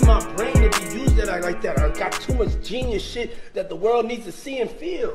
my brain to be used that I like that. I got too much genius shit that the world needs to see and feel.